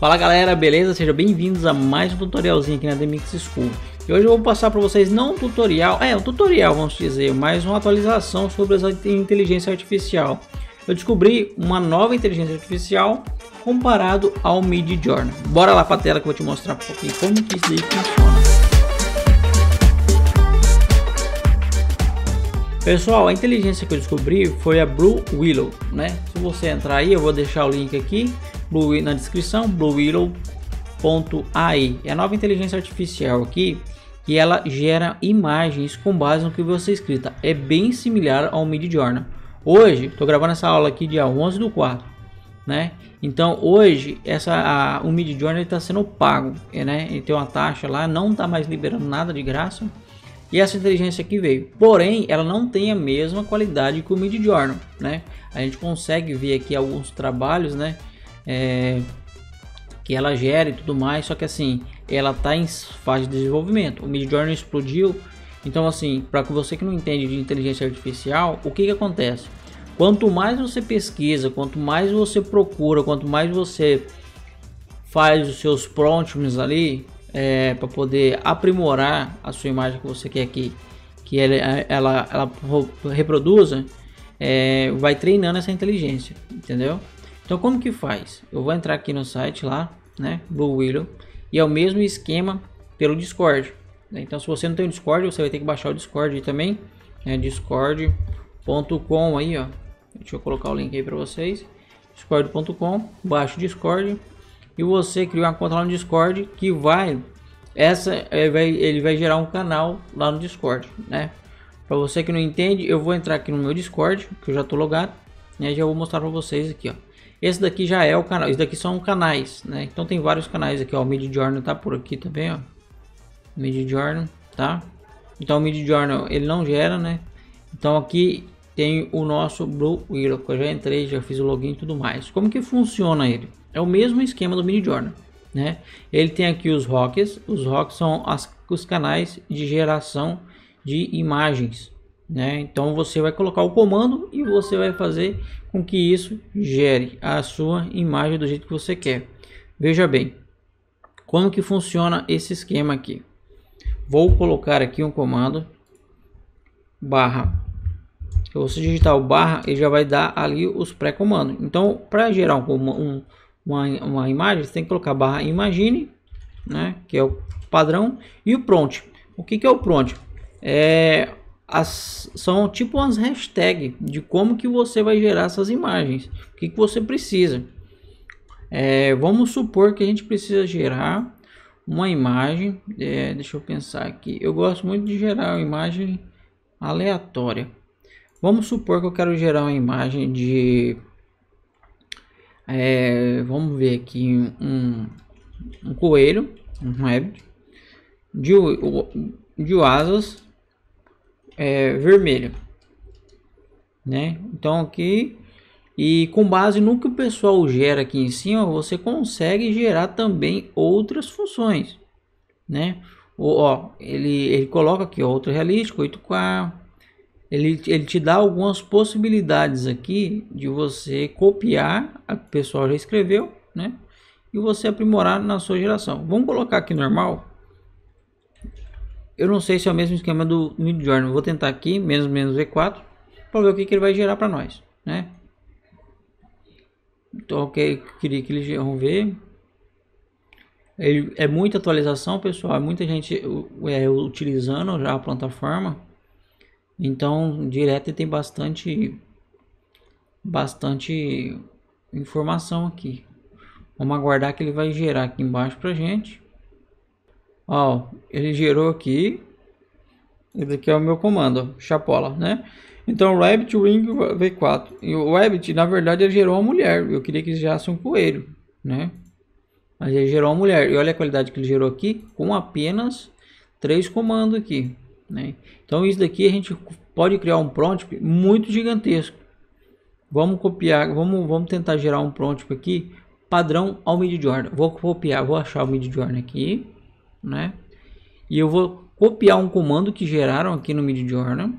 Fala galera, beleza? Sejam bem-vindos a mais um tutorialzinho aqui na Demix School. E hoje eu vou passar para vocês não um tutorial, é um tutorial vamos dizer, mas uma atualização sobre a inteligência artificial. Eu descobri uma nova inteligência artificial comparado ao Mid Journey. Bora lá para a tela que eu vou te mostrar um pouquinho como que isso daí funciona. Pessoal, a inteligência que eu descobri foi a Blue Willow, né? Se você entrar aí, eu vou deixar o link aqui Blue, na descrição, bluewillow.ai. É a nova inteligência artificial aqui que ela gera imagens com base no que você escrita. É bem similar ao Midjourney. Hoje, estou gravando essa aula aqui dia 11 do 4, né? Então hoje essa a, o Midjourney está sendo pago, né? Ele tem uma taxa lá, não está mais liberando nada de graça. E essa inteligência aqui veio. Porém, ela não tem a mesma qualidade que o Midjourney, né? A gente consegue ver aqui alguns trabalhos, né? É, que ela gera e tudo mais, só que assim, ela está em fase de desenvolvimento. O Midjourney explodiu, então assim, para você que não entende de inteligência artificial, o que que acontece? Quanto mais você pesquisa, quanto mais você procura, quanto mais você faz os seus prompts ali é, para poder aprimorar a sua imagem que você quer que, que ela, ela, ela reproduza, é, vai treinando essa inteligência, entendeu? Então como que faz? Eu vou entrar aqui no site lá, né, Blue Willow, e é o mesmo esquema pelo Discord. Né? Então se você não tem o Discord, você vai ter que baixar o Discord também, é discord.com aí, ó. Deixa eu colocar o link aí para vocês. discord.com, baixa o Discord e você cria uma conta lá no Discord que vai essa ele vai, ele vai gerar um canal lá no Discord, né? Para você que não entende, eu vou entrar aqui no meu Discord, que eu já tô logado, né? Já vou mostrar para vocês aqui, ó. Esse daqui já é o canal, esse daqui são canais, né? Então tem vários canais aqui, ó, o Mid Journal tá por aqui também, ó. Mid Journal, tá? Então o Mid Journal ele não gera, né? Então aqui tem o nosso Blue Willow, que eu já entrei, já fiz o login e tudo mais. Como que funciona ele? É o mesmo esquema do Mid Journal, né? Ele tem aqui os rocks, os rocks são as, os canais de geração de imagens, né? Então você vai colocar o comando e você vai fazer com que isso gere a sua imagem do jeito que você quer. Veja bem, como que funciona esse esquema aqui. Vou colocar aqui um comando barra. Se você digitar o barra, ele já vai dar ali os pré-comandos. Então, para gerar um, um, uma, uma imagem, você tem que colocar barra imagine, né, que é o padrão, e o prompt. O que, que é o prompt? É as, são tipo umas hashtags de como que você vai gerar essas imagens. O que, que você precisa. É, vamos supor que a gente precisa gerar uma imagem. É, deixa eu pensar aqui. Eu gosto muito de gerar uma imagem aleatória. Vamos supor que eu quero gerar uma imagem de. É, vamos ver aqui um, um coelho, um rabbit, de, de asas é, né? Então aqui e com base no que o pessoal gera aqui em cima, você consegue gerar também outras funções, né? O, ó, ele, ele coloca aqui outro realístico, 8K. Ele, ele te dá algumas possibilidades aqui de você copiar o pessoal já escreveu, né? E você aprimorar na sua geração. Vamos colocar aqui normal. Eu não sei se é o mesmo esquema do Midjourney. Vou tentar aqui, menos menos V4, para ver o que, que ele vai gerar para nós, né? Então, ok, queria que eles vamos ver. Ele, é muita atualização, pessoal. É muita gente é, utilizando já a plataforma. Então, direto tem bastante, bastante informação aqui. Vamos aguardar que ele vai gerar aqui embaixo para gente. Ó, ele gerou aqui. Esse aqui é o meu comando, chapola, né? Então, Rabbit Ring V4. E o Rabbit, na verdade, ele gerou uma mulher. Eu queria que gerasse um coelho, né? Mas ele gerou uma mulher. E olha a qualidade que ele gerou aqui com apenas três comandos aqui, né? Então, isso daqui a gente pode criar um prompt muito gigantesco. Vamos copiar, vamos, vamos tentar gerar um prompt aqui padrão ao Midjourney. Vou copiar, vou achar o Midjourney aqui né? E eu vou copiar um comando que geraram aqui no Midjourney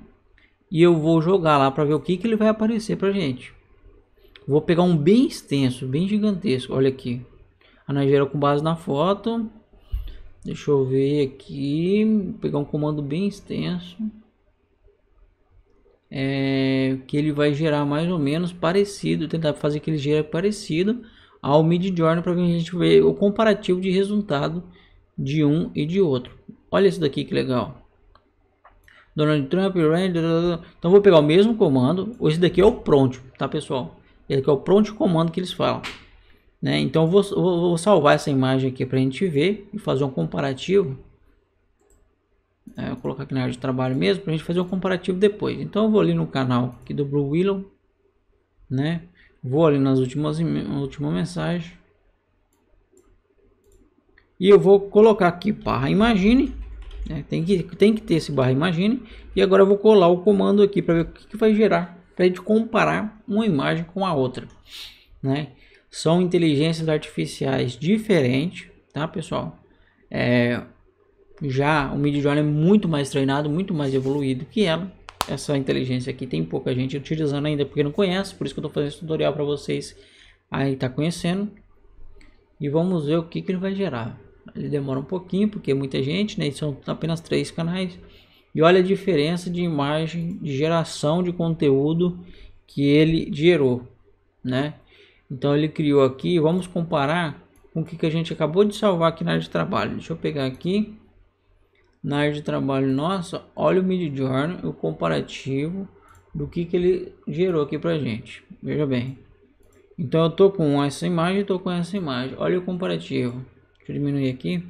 e eu vou jogar lá para ver o que, que ele vai aparecer para gente. Vou pegar um bem extenso, bem gigantesco, olha aqui. A com base na foto. Deixa eu ver aqui. Vou pegar um comando bem extenso. É, que ele vai gerar mais ou menos parecido. Tentar fazer que ele gere parecido ao Mid Journey para a gente ver o comparativo de resultado de um e de outro. Olha esse daqui que legal. Donald Trump, então vou pegar o mesmo comando. Esse daqui é o prompt, tá pessoal? Esse aqui é o prompt comando que eles falam. Né? Então vou, vou, salvar essa imagem aqui para a gente ver e fazer um comparativo. É, colocar aqui na área de trabalho mesmo para a gente fazer um comparativo depois. Então eu vou ali no canal aqui do Blue Willow, né? Vou ali nas últimas última mensagem e eu vou colocar aqui barra imagine né? tem que tem que ter esse barra imagine e agora eu vou colar o comando aqui para ver o que, que vai gerar para gente comparar uma imagem com a outra né são inteligências artificiais diferentes, tá pessoal? É, já o Midjourney é muito mais treinado, muito mais evoluído que ela. Essa inteligência aqui tem pouca gente utilizando ainda porque não conhece, por isso que eu estou fazendo esse tutorial para vocês aí tá conhecendo. E vamos ver o que, que ele vai gerar. Ele demora um pouquinho porque é muita gente, né? São apenas três canais. E olha a diferença de imagem, de geração de conteúdo que ele gerou, né? Então ele criou aqui, vamos comparar com o que, que a gente acabou de salvar aqui na área de trabalho. Deixa eu pegar aqui na área de trabalho nossa, olha o Midjourney, o comparativo do que, que ele gerou aqui pra gente. Veja bem. Então eu tô com essa imagem, tô com essa imagem. Olha o comparativo. Deixa eu diminuir aqui.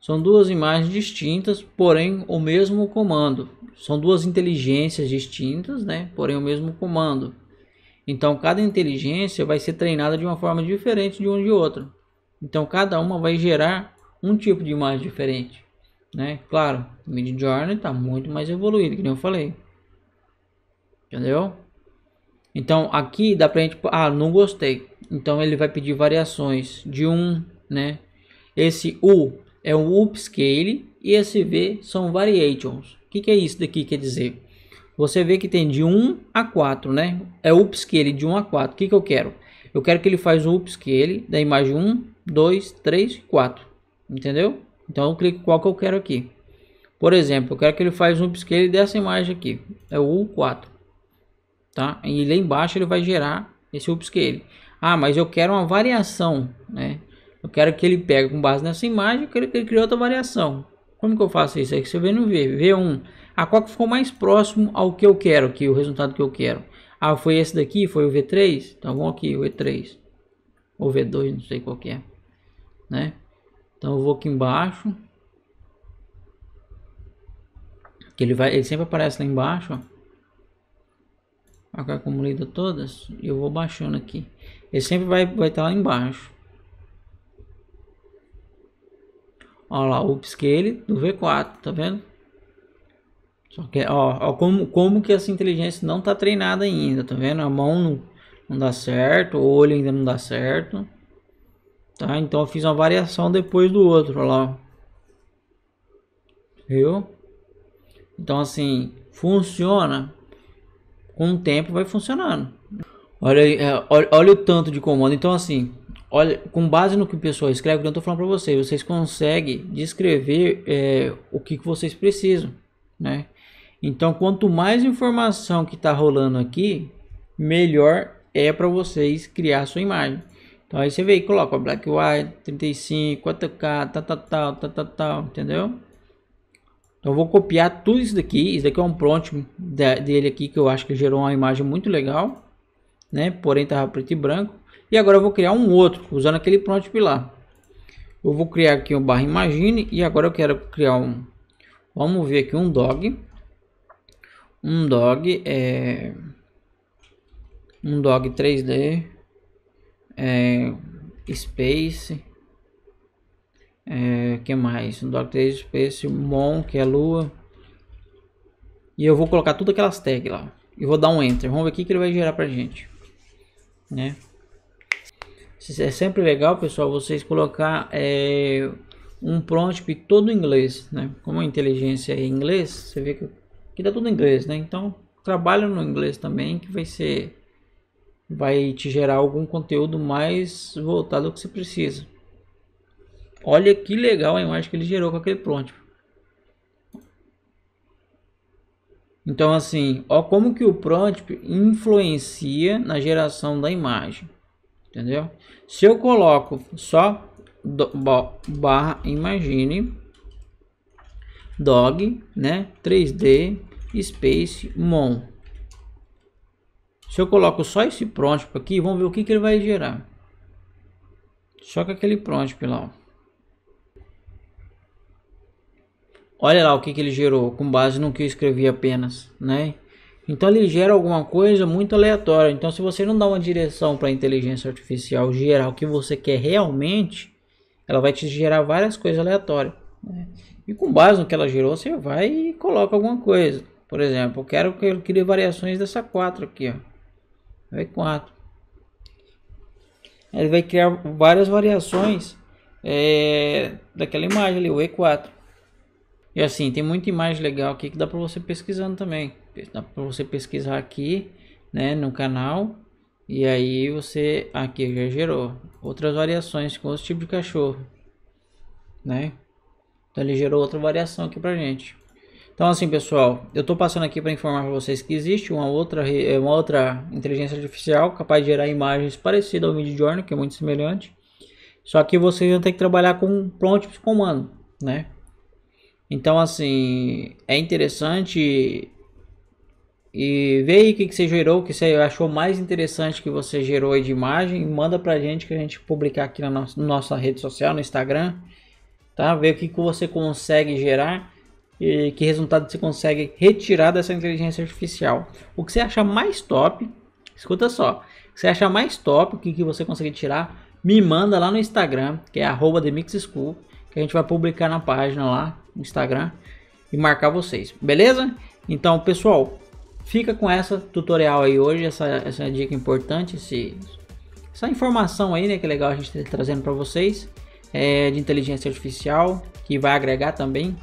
São duas imagens distintas, porém o mesmo comando. São duas inteligências distintas, né? Porém o mesmo comando. Então, cada inteligência vai ser treinada de uma forma diferente de uma de outra. Então, cada uma vai gerar um tipo de imagem diferente. Né? Claro, o Mid Journey está muito mais evoluído, que nem eu falei. Entendeu? Então, aqui dá pra gente... Ah, não gostei. Então, ele vai pedir variações de um, né? Esse U é um upscale e esse V são variations. O que, que é isso daqui quer dizer? você vê que tem de 1 a 4, né? É upscale de 1 a 4. O que, que eu quero? Eu quero que ele faz o upscale da imagem 1, 2, 3 e 4. Entendeu? Então eu clico qual que eu quero aqui. Por exemplo, eu quero que ele faça um upscale dessa imagem aqui. É o U4. Tá? E lá embaixo ele vai gerar esse upscale. Ah, mas eu quero uma variação, né? Eu quero que ele pegue com base nessa imagem, eu quero que ele crie outra variação. Como que eu faço isso? Aí que você vê no V. V1 a qual que ficou mais próximo ao que eu quero, que o resultado que eu quero. Ah, foi esse daqui, foi o V3? Então vamos aqui, o E3. Ou V2, não sei qual que é. Né? Então eu vou aqui embaixo. Que ele vai, ele sempre aparece lá embaixo, ó. A como lida todas, eu vou baixando aqui. Ele sempre vai vai estar tá lá embaixo. Olha lá o upscale do V4, tá vendo? Só que, ó, ó como, como que essa inteligência não tá treinada ainda, tá vendo? A mão não, não dá certo, o olho ainda não dá certo. Tá? Então eu fiz uma variação depois do outro, lá. Viu? Então assim, funciona. Com o tempo vai funcionando. Olha, é, olha, olha o tanto de comando. Então assim, olha, com base no que o pessoal escreve, eu estou falando para vocês, vocês conseguem descrever é, o que, que vocês precisam, né? Então, quanto mais informação que está rolando aqui, melhor é para vocês criar sua imagem. Então, aí você e coloca Black White, 35, 4K, tal, tal, tal, tal, tal, tal, entendeu? Então, eu vou copiar tudo isso daqui. Isso daqui é um prompt dele aqui que eu acho que gerou uma imagem muito legal, né? Porém, estava preto e branco. E agora eu vou criar um outro, usando aquele prompt lá. Eu vou criar aqui um barra imagine e agora eu quero criar um... Vamos ver aqui um dog um dog é um dog 3D é, Space é, que mais? Um 3D Space Mon que é lua. E eu vou colocar tudo aquelas tags lá. E vou dar um enter. Vamos ver o que, ele vai gerar pra gente né? É sempre legal pessoal vocês colocar é, um prompt todo em inglês né? Como a inteligência é em inglês você vê que que dá tudo em inglês, né? Então, trabalho no inglês também, que vai ser vai te gerar algum conteúdo mais voltado ao que você precisa. Olha que legal a imagem que ele gerou com aquele prompt. Então assim, ó como que o prompt influencia na geração da imagem, entendeu? Se eu coloco só do, barra imagine dog, né, 3D space mon. Se eu coloco só esse prompt aqui, vamos ver o que, que ele vai gerar. Só com aquele prompt lá. Olha lá o que, que ele gerou com base no que eu escrevi apenas, né? Então ele gera alguma coisa muito aleatória. Então se você não dá uma direção para a inteligência artificial gerar o que você quer realmente, ela vai te gerar várias coisas aleatórias. Né? E com base no que ela gerou, você vai e coloca alguma coisa. Por exemplo, eu quero que ele crie variações dessa 4 aqui, ó. Vai 4. Ele vai criar várias variações é, daquela imagem ali, o E4. E assim, tem muita imagem legal aqui que dá para você pesquisando também. Dá para você pesquisar aqui, né, no canal. E aí você aqui já gerou outras variações com outro tipo de cachorro, né? Então ele gerou outra variação aqui pra gente. Então assim, pessoal, eu estou passando aqui para informar para vocês que existe uma outra, uma outra inteligência artificial capaz de gerar imagens parecidas ao Midjourney, que é muito semelhante. Só que vocês vão ter que trabalhar com prompt de comando, né? Então assim, é interessante e vê aí o que, você gerou, o que você achou mais interessante que você gerou de imagem, manda pra gente que a gente publicar aqui na nossa, nossa rede social, no Instagram, tá? Ver o que, que você consegue gerar e que resultado você consegue retirar dessa inteligência artificial. O que você acha mais top, escuta só, o que você acha mais top, o que, que você consegue tirar, me manda lá no Instagram, que é arroba TheMixSchool, que a gente vai publicar na página lá, Instagram, e marcar vocês, beleza? Então, pessoal, fica com essa tutorial aí hoje, essa, essa dica importante, esse, essa informação aí, né, que é legal a gente estar trazendo para vocês, é, de inteligência artificial, que vai agregar também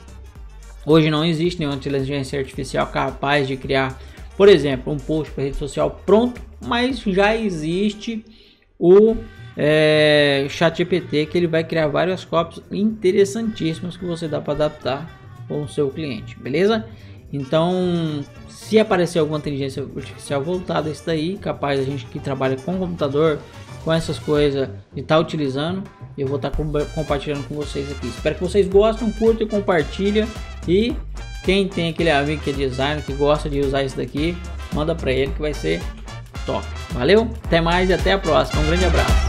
Hoje não existe nenhuma inteligência artificial capaz de criar, por exemplo, um post para rede social pronto, mas já existe o é, ChatGPT que ele vai criar várias cópias interessantíssimas que você dá para adaptar com o seu cliente, beleza? Então, se aparecer alguma inteligência artificial voltada a isso daí, capaz a gente que trabalha com computador, com essas coisas e tá utilizando, eu vou estar tá compartilhando com vocês aqui. Espero que vocês gostem, curtam compartilhem. E quem tem aquele amigo que é designer, que gosta de usar isso daqui, manda para ele que vai ser top. Valeu, até mais e até a próxima. Um grande abraço.